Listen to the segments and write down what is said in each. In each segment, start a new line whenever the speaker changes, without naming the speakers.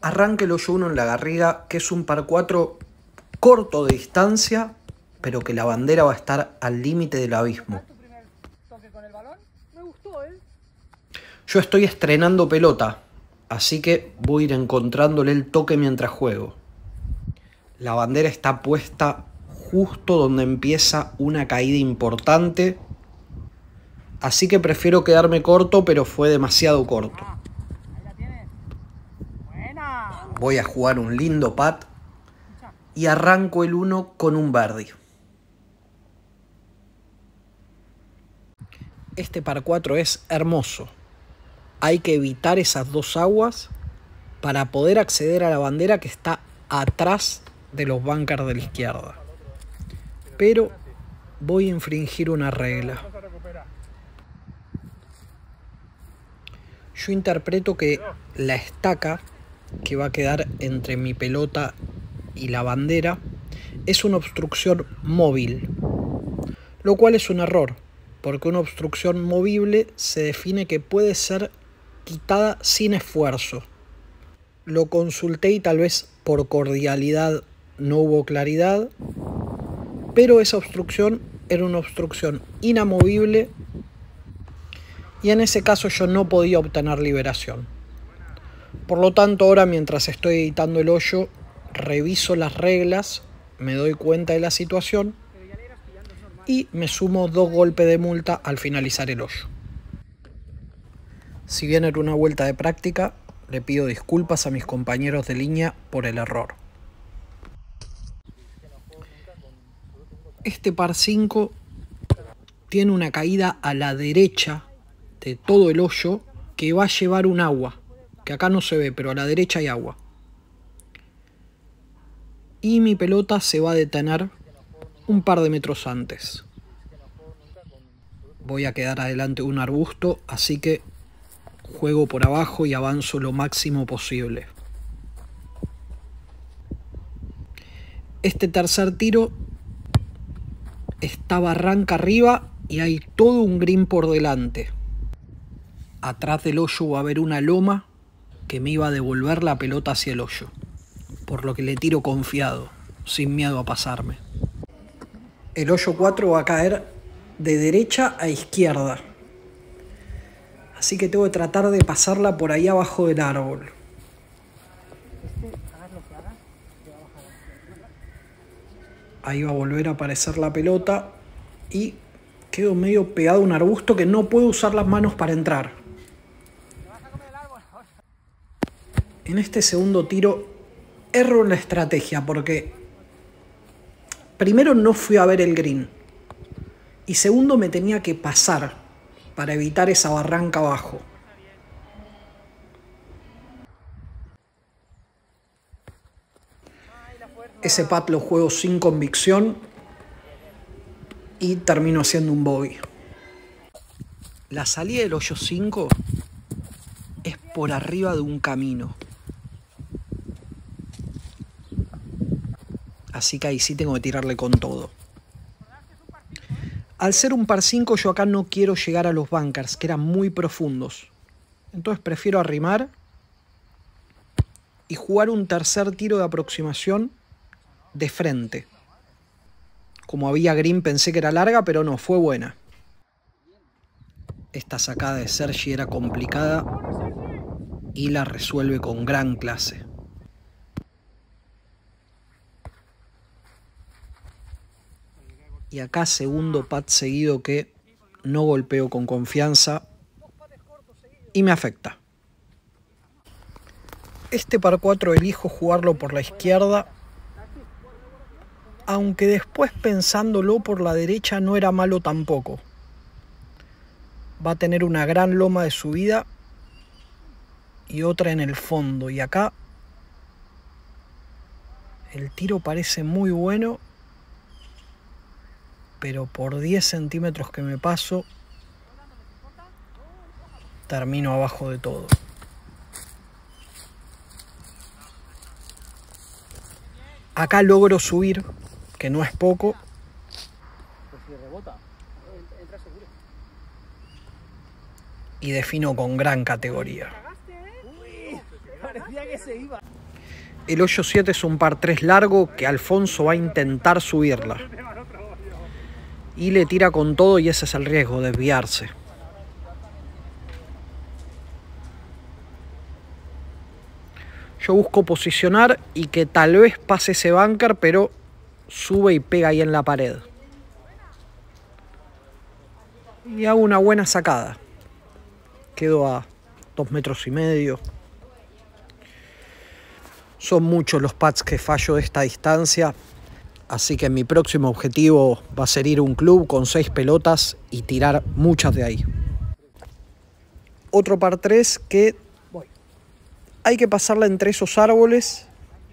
Arranque el hoyo 1 en la garriga, que es un par 4 corto de distancia, pero que la bandera va a estar al límite del abismo. Yo estoy estrenando pelota, así que voy a ir encontrándole el toque mientras juego. La bandera está puesta justo donde empieza una caída importante, así que prefiero quedarme corto, pero fue demasiado corto.
Ahí la tienes. Buena.
Voy a jugar un lindo pat y arranco el 1 con un birdie. Este par 4 es hermoso. Hay que evitar esas dos aguas para poder acceder a la bandera que está atrás de los bunkers de la izquierda. Pero voy a infringir una regla. Yo interpreto que la estaca que va a quedar entre mi pelota y la bandera es una obstrucción móvil, lo cual es un error, porque una obstrucción movible se define que puede ser quitada sin esfuerzo. Lo consulté y tal vez por cordialidad no hubo claridad, pero esa obstrucción era una obstrucción inamovible y en ese caso yo no podía obtener liberación. Por lo tanto, ahora mientras estoy editando el hoyo, reviso las reglas, me doy cuenta de la situación y me sumo dos golpes de multa al finalizar el hoyo. Si bien era una vuelta de práctica, le pido disculpas a mis compañeros de línea por el error. Este par 5 tiene una caída a la derecha de todo el hoyo que va a llevar un agua, que acá no se ve, pero a la derecha hay agua. Y mi pelota se va a detener un par de metros antes. Voy a quedar adelante de un arbusto, así que juego por abajo y avanzo lo máximo posible. Este tercer tiro está barranca arriba y hay todo un green por delante. Atrás del hoyo va a haber una loma que me iba a devolver la pelota hacia el hoyo, por lo que le tiro confiado, sin miedo a pasarme. El hoyo 4 va a caer de derecha a izquierda, así que tengo que tratar de pasarla por ahí abajo del árbol. Ahí va a volver a aparecer la pelota y quedo medio pegado a un arbusto que no puedo usar las manos para entrar. En este segundo tiro erro en la estrategia porque primero no fui a ver el green y segundo me tenía que pasar para evitar esa barranca abajo. Ese pat lo juego sin convicción y termino haciendo un bogey. La salida del hoyo 5 es por arriba de un camino. Así que ahí sí tengo que tirarle con todo. Al ser un par 5 yo acá no quiero llegar a los bunkers, que eran muy profundos. Entonces prefiero arrimar y jugar un tercer tiro de aproximación de frente. Como había green pensé que era larga, pero no, fue buena. Esta sacada de Sergi era complicada y la resuelve con gran clase. Y acá segundo pat seguido que no golpeo con confianza y me afecta. Este par 4 elijo jugarlo por la izquierda, aunque después pensándolo por la derecha no era malo tampoco. Va a tener una gran loma de subida y otra en el fondo. Y acá el tiro parece muy bueno pero por 10 centímetros que me paso, termino abajo de todo. Acá logro subir, que no es poco. Y defino con gran categoría. El hoyo 7 es un par 3 largo que Alfonso va a intentar subirla. Y le tira con todo y ese es el riesgo, desviarse. Yo busco posicionar y que tal vez pase ese bunker, pero sube y pega ahí en la pared. Y hago una buena sacada. Quedo a dos metros y medio. Son muchos los pads que fallo de esta distancia. Así que mi próximo objetivo va a ser ir a un club con seis pelotas y tirar muchas de ahí. Otro par 3 que hay que pasarla entre esos árboles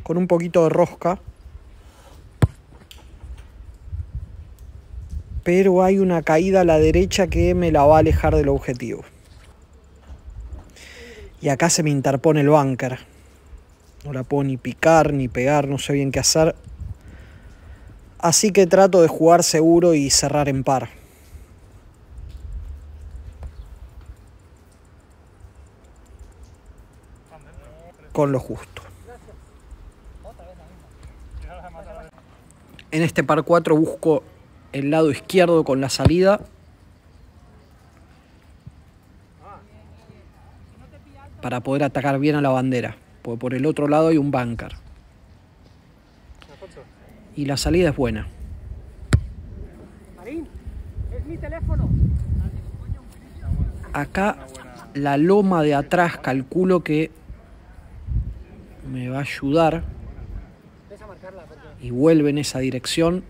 con un poquito de rosca. Pero hay una caída a la derecha que me la va a alejar del objetivo. Y acá se me interpone el bunker. No la puedo ni picar ni pegar, no sé bien qué hacer. Así que trato de jugar seguro y cerrar en par. Con lo justo. En este par 4 busco el lado izquierdo con la salida. Para poder atacar bien a la bandera. Porque por el otro lado hay un bunker. Y la salida es buena.
Marín, es mi teléfono.
Acá la loma de atrás calculo que me va a ayudar. Y vuelve en esa dirección.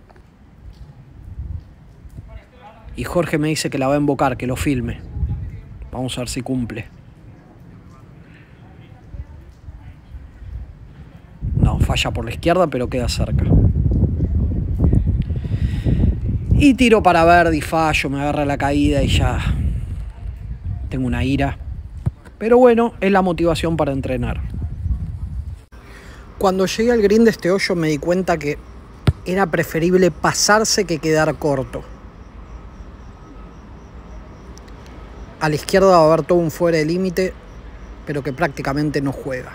Y Jorge me dice que la va a invocar, que lo filme. Vamos a ver si cumple. No, falla por la izquierda, pero queda cerca. Y tiro para verde y fallo, me agarra la caída y ya tengo una ira. Pero bueno, es la motivación para entrenar. Cuando llegué al green de este hoyo me di cuenta que era preferible pasarse que quedar corto. A la izquierda va a haber todo un fuera de límite, pero que prácticamente no juega.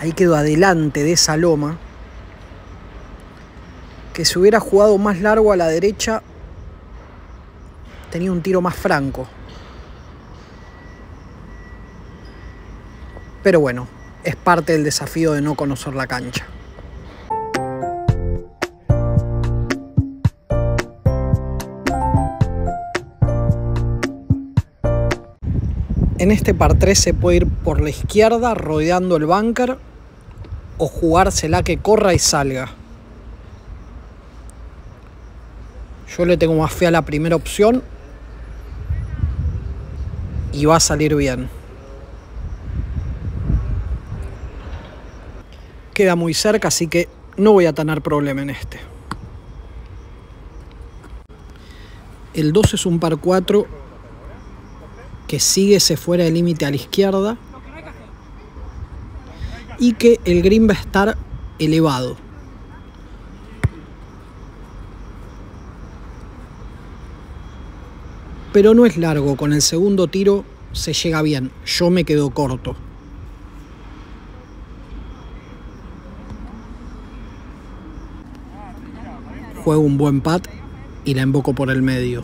Ahí quedó adelante de esa loma, que si hubiera jugado más largo a la derecha, tenía un tiro más franco. Pero bueno, es parte del desafío de no conocer la cancha. En este par 3 se puede ir por la izquierda rodeando el bunker o jugársela que corra y salga. Yo le tengo más fe a la primera opción y va a salir bien. Queda muy cerca, así que no voy a tener problema en este. El 2 es un par 4 que sigue ese fuera de límite a la izquierda y que el green va a estar elevado. Pero no es largo, con el segundo tiro se llega bien, yo me quedo corto. Juego un buen pat y la invoco por el medio.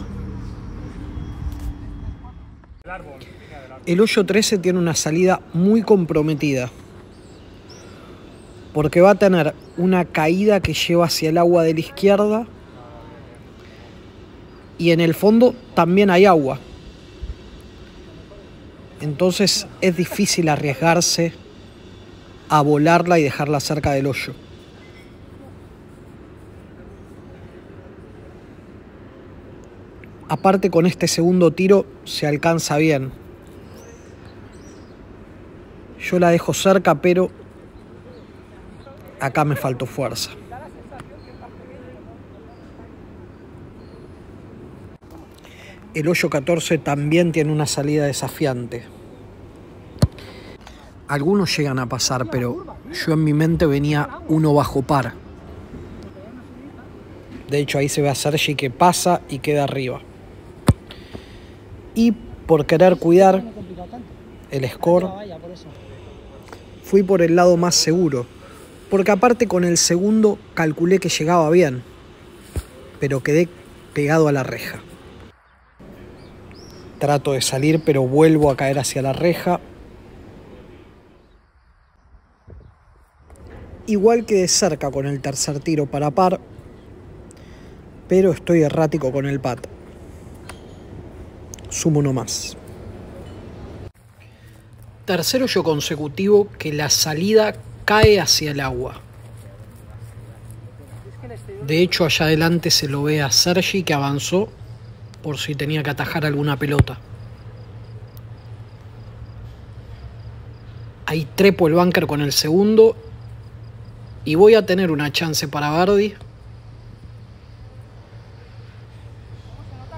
El hoyo 13 tiene una salida muy comprometida. Porque va a tener una caída que lleva hacia el agua de la izquierda. Y en el fondo también hay agua. Entonces es difícil arriesgarse a volarla y dejarla cerca del hoyo. Aparte con este segundo tiro se alcanza bien. Yo la dejo cerca, pero acá me faltó fuerza. El hoyo 14 también tiene una salida desafiante. Algunos llegan a pasar, pero yo en mi mente venía uno bajo par. De hecho ahí se ve a Sergi que pasa y queda arriba. Y por querer cuidar, el score. Fui por el lado más seguro. Porque aparte con el segundo calculé que llegaba bien. Pero quedé pegado a la reja. Trato de salir, pero vuelvo a caer hacia la reja. Igual que de cerca con el tercer tiro para par, pero estoy errático con el pat. Sumo uno más. Tercer hoyo consecutivo que la salida cae hacia el agua. De hecho, allá adelante se lo ve a Sergi que avanzó por si tenía que atajar alguna pelota. Ahí trepo el bunker con el segundo y voy a tener una chance para Bardi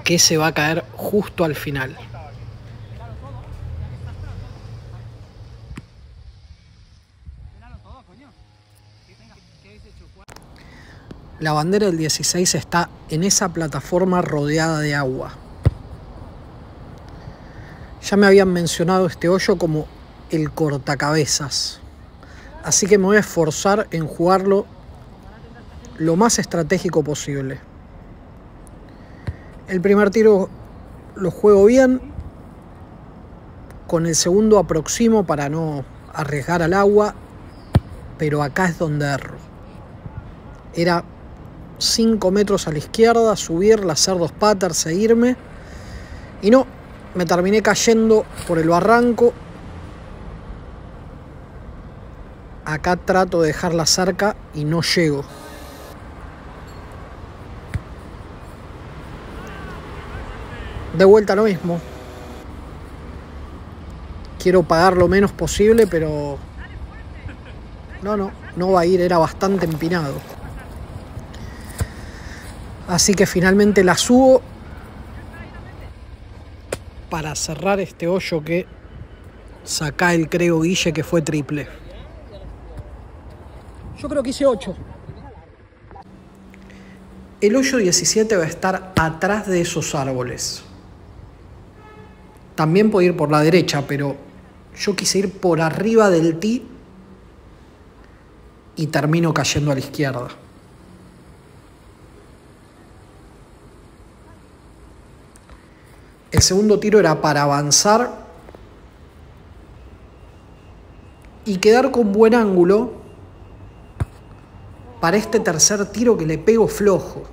que se va a caer justo al final. La bandera del 16 está en esa plataforma rodeada de agua. Ya me habían mencionado este hoyo como el cortacabezas. Así que me voy a esforzar en jugarlo lo más estratégico posible. El primer tiro lo juego bien. Con el segundo aproximo para no arriesgar al agua. Pero acá es donde erro. Era 5 metros a la izquierda, subir, hacer dos patters, seguirme. Y no, me terminé cayendo por el barranco. Acá trato de dejar la cerca y no llego. De vuelta lo mismo. Quiero pagar lo menos posible, pero... No, no, no va a ir, era bastante empinado. Así que finalmente la subo para cerrar este hoyo que saca el creo Guille que fue triple. Yo creo que hice 8. El hoyo 17 va a estar atrás de esos árboles. También puede ir por la derecha, pero yo quise ir por arriba del ti y termino cayendo a la izquierda. El segundo tiro era para avanzar y quedar con buen ángulo para este tercer tiro que le pego flojo.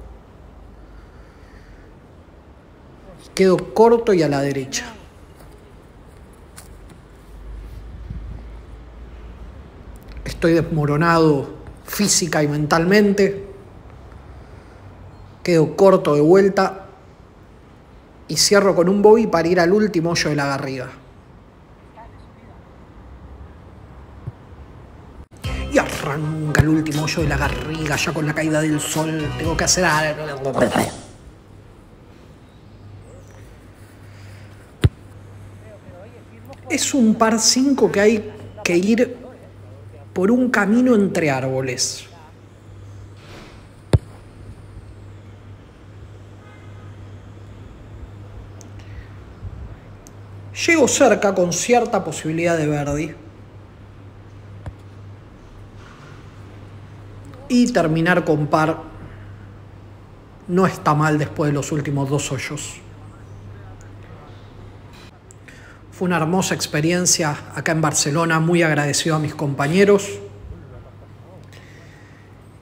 Quedo corto y a la derecha. Estoy desmoronado física y mentalmente. Quedo corto de vuelta y cierro con un bogey para ir al último hoyo de la garriga. Y arranca el último hoyo de la garriga, ya con la caída del sol. Tengo que hacer algo. Es un par 5 que hay que ir por un camino entre árboles. Llego cerca con cierta posibilidad de Verdi. Y terminar con par no está mal después de los últimos dos hoyos. Fue una hermosa experiencia acá en Barcelona, muy agradecido a mis compañeros.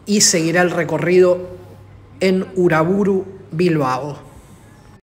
Y seguirá el recorrido en Uraburu, Bilbao.